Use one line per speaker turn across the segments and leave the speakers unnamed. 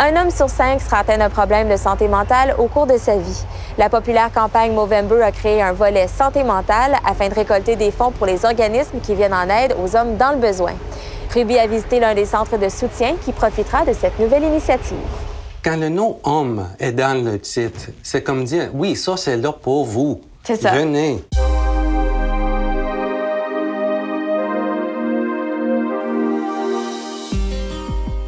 Un homme sur cinq sera atteint d'un problème de santé mentale au cours de sa vie. La populaire campagne Movember a créé un volet santé mentale afin de récolter des fonds pour les organismes qui viennent en aide aux hommes dans le besoin. Ruby a visité l'un des centres de soutien qui profitera de cette nouvelle initiative.
Quand le nom homme est dans le titre, c'est comme dire oui, ça c'est là pour vous.
C'est ça.
Venez.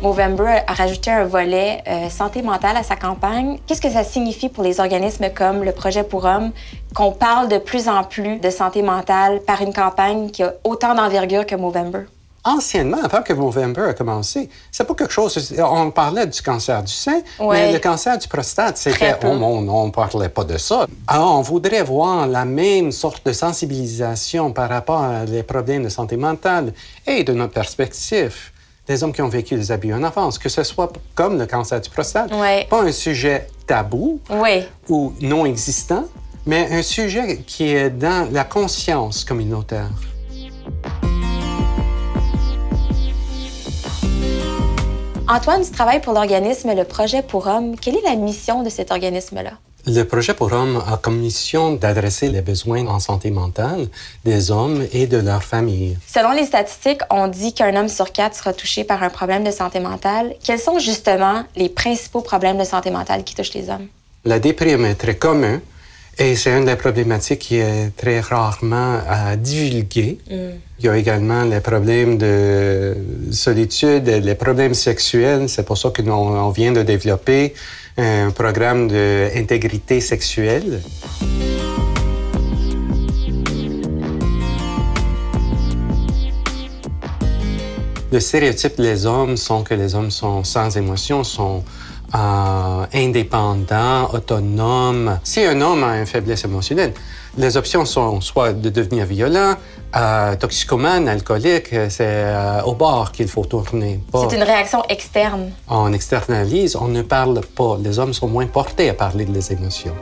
Movember a rajouté un volet euh, santé mentale à sa campagne. Qu'est-ce que ça signifie pour les organismes comme le Projet pour Hommes qu'on parle de plus en plus de santé mentale par une campagne qui a autant d'envergure que Movember?
Anciennement, avant que Movember a commencé, c'est pas quelque chose. On parlait du cancer du sein,
Ouais.
mais le cancer du prostate, c'était. Oh, mon, on parlait pas de ça. Alors, on voudrait voir la même sorte de sensibilisation par rapport à les problèmes de santé mentale et de notre perspective des hommes qui ont vécu des abus en enfance, que ce soit comme le cancer du prostate,
Ouais.
pas un sujet tabou ou non existant, mais un sujet qui est dans la conscience communautaire.
Antoine, tu travailles pour l'organisme Le Projet pour Hommes. Quelle est la mission de cet organisme-là?
Le projet pour hommes a comme mission d'adresser les besoins en santé mentale des hommes et de leurs familles.
Selon les statistiques, on dit qu'un homme sur quatre sera touché par un problème de santé mentale. Quels sont justement les principaux problèmes de santé mentale qui touchent les hommes?
La déprime est très commune et c'est une des problématiques qui est très rarement euh, divulguée. Il y a également les problèmes de solitude, les problèmes sexuels. C'est pour ça que nous, on vient de développer un programme d'intégrité sexuelle. Le stéréotype des hommes sont que les hommes sont sans émotion, sont euh, indépendants, autonomes. Si un homme a une faiblesse émotionnelle, les options sont soit de devenir violent, euh, toxicomane, alcoolique, c'est euh, au bord qu'il faut tourner.
C'est une réaction externe.
On externalise, on ne parle pas. Les hommes sont moins portés à parler des émotions.